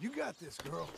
You got this, girl.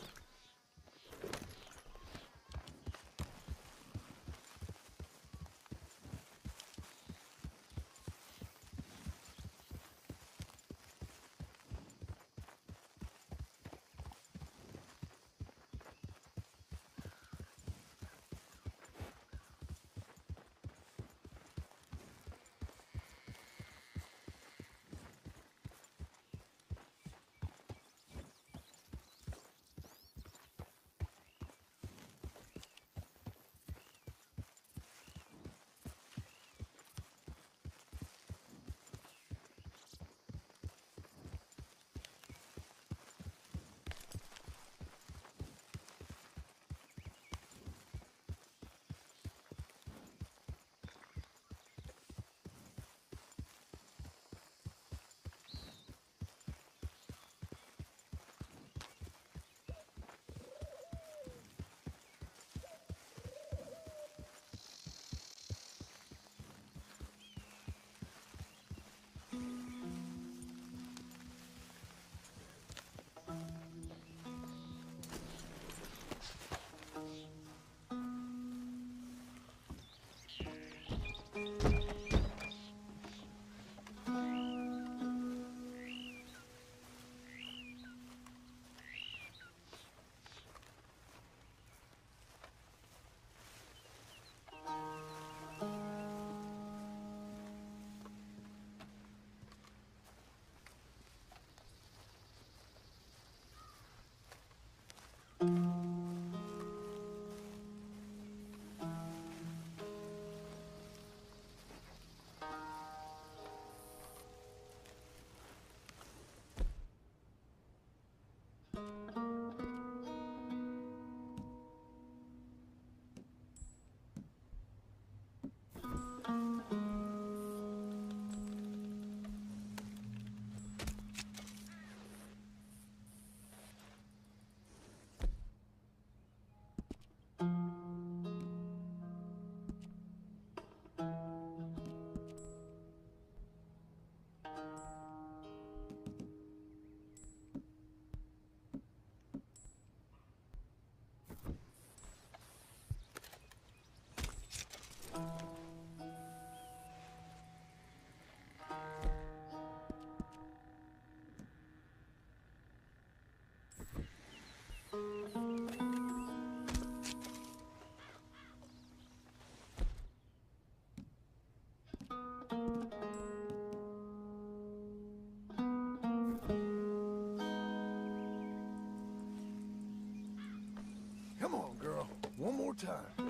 Time.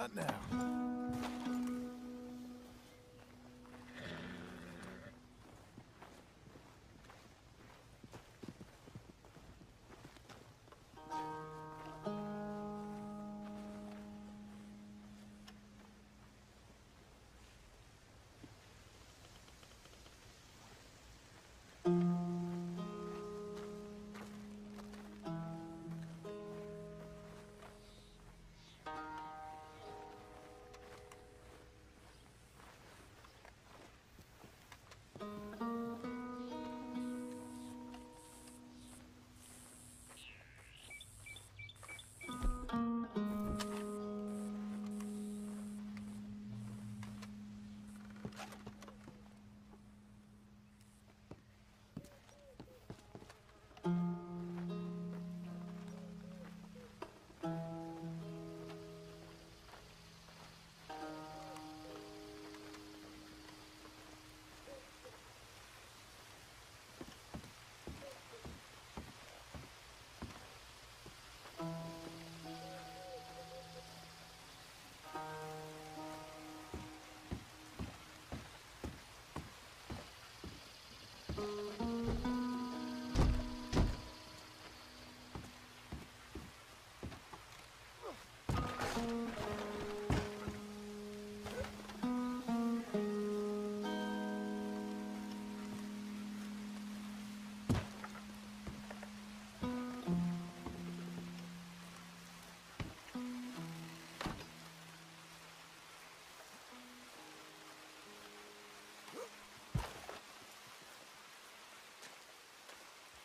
Not now.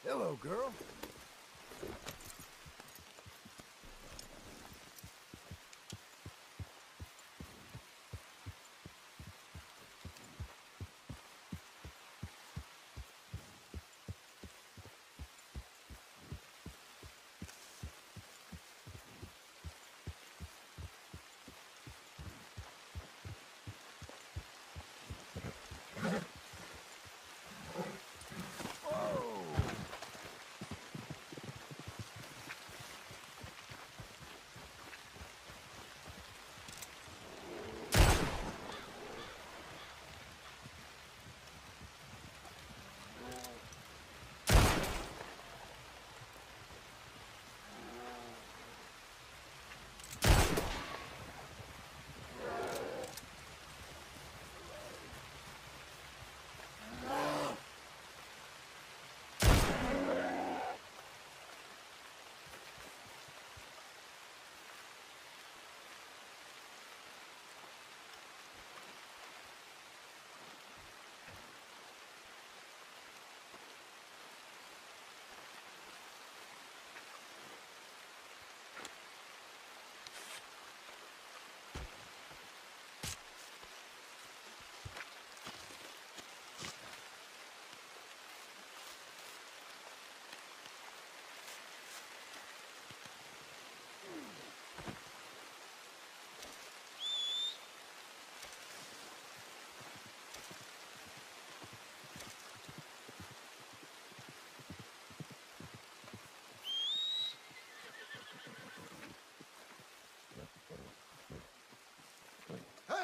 Hello, girl.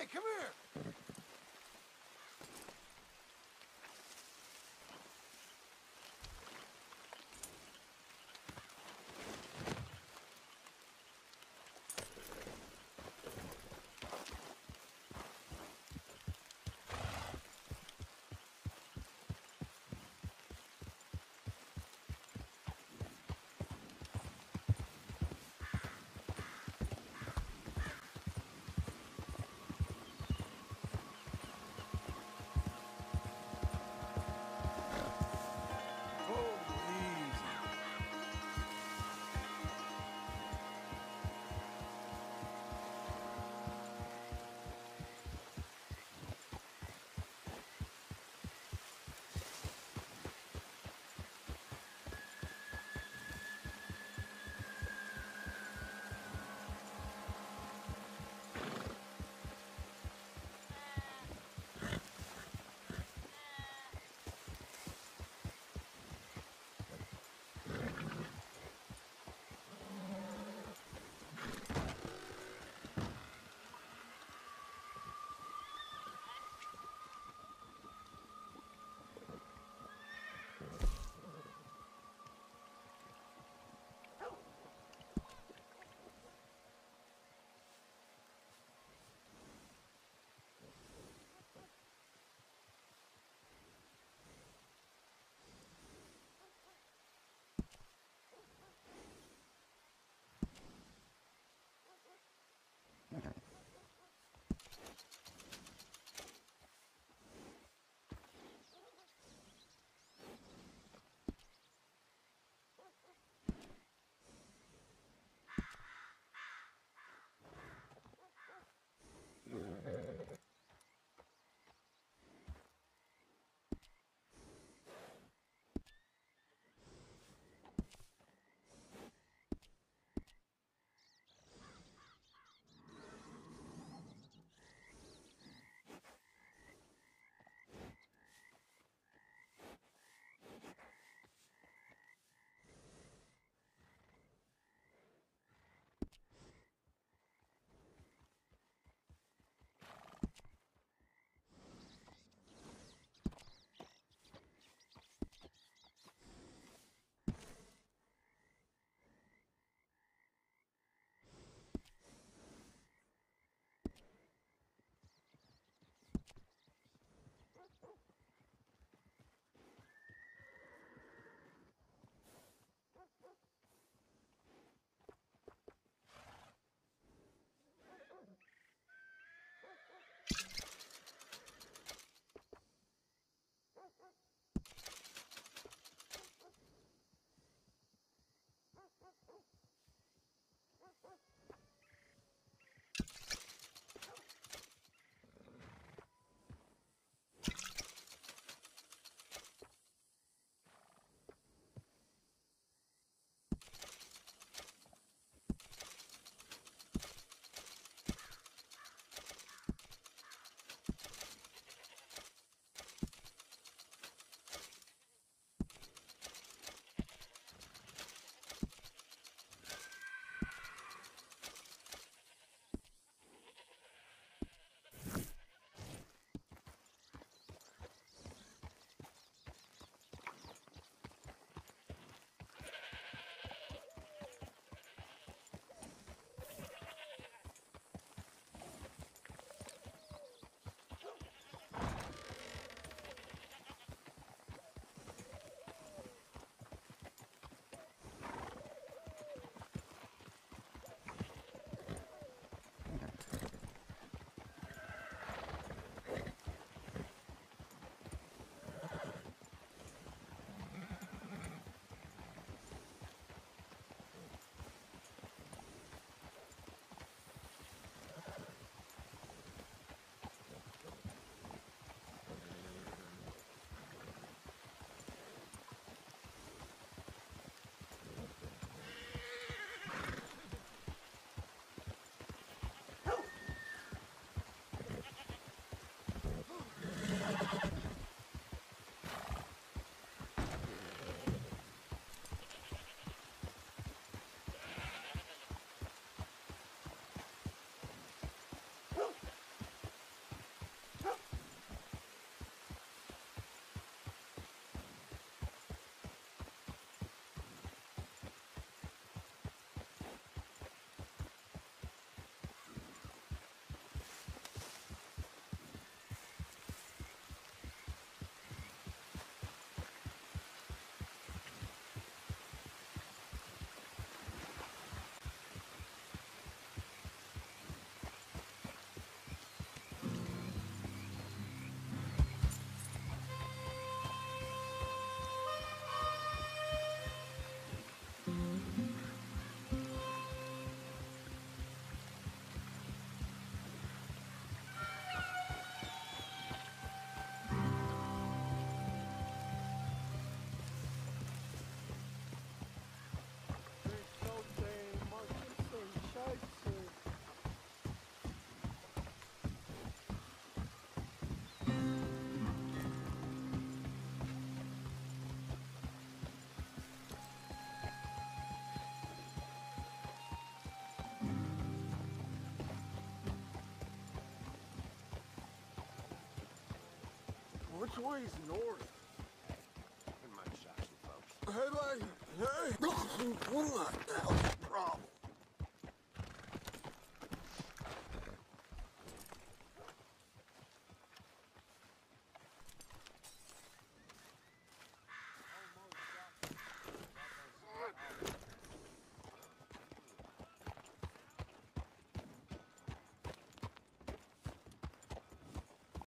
Hey, come here! Which way's north? Shocking folks. Hey, like, hey.